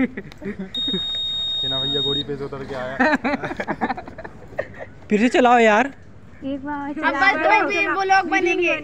ना भैया घोड़ी पे से उतर के आया। फिर से चलाओ यार। एक बार अब बस दो लोग बनेंगे।